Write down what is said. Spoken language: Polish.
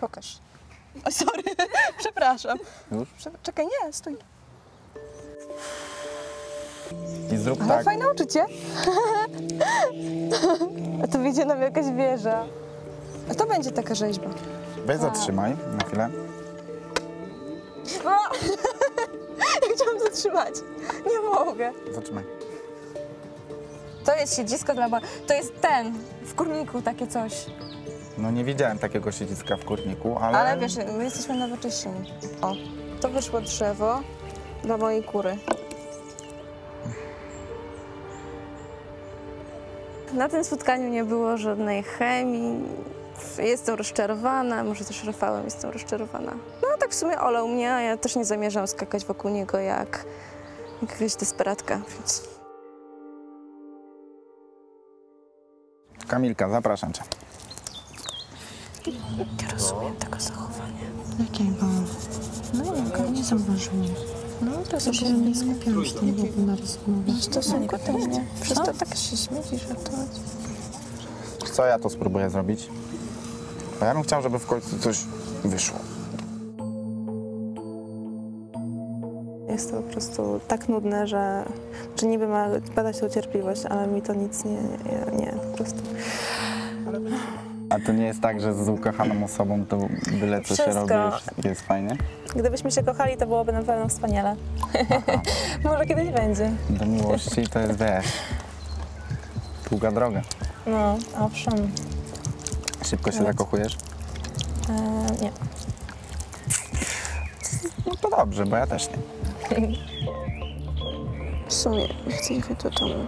Pokaż. O, sorry, przepraszam. Już? Czekaj, nie, stój. I zrób Ale tak. fajne uczucie. A tu wyjdzie nam jakaś wieża. A to będzie taka rzeźba. Weź zatrzymaj na chwilę. Ja chciałam zatrzymać. Nie mogę. Zatrzymaj. To jest siedzisko dla... To jest ten, w kurniku takie coś. No nie widziałem takiego siedziska w kurniku, ale... Ale wiesz, my jesteśmy nowocześni. O, to wyszło drzewo dla mojej kury. Na tym spotkaniu nie było żadnej chemii. Jestem rozczarowana, może też Rafałem jestem rozczarowana. No tak w sumie olał mnie, a ja też nie zamierzam skakać wokół niego jak jakaś desperatka, więc... Kamilka, zapraszam cię. Nie rozumiem tego zachowania. Jakiego? No jego nie zauważyłam. No to się nie skupiałam z tym w ogóle na rozmowie. w stosunku do mnie. Przez to tak się śmiecisz, że to... Co ja to spróbuję zrobić? Bo ja bym chciał, żeby w końcu coś wyszło. Jest to po prostu tak nudne, że, że niby ma badać o cierpliwość, ale mi to nic nie, nie, nie po prostu. A to nie jest tak, że z ukochaną osobą to byle co się Wszystko. robi, już jest fajnie? Gdybyśmy się kochali, to byłoby na pewno wspaniale. Może kiedyś będzie. Do miłości to jest, wiesz, długa droga. No, owszem. Szybko się zakochujesz? E, nie. No to dobrze, bo ja też nie. W sumie chcę jechać do domu.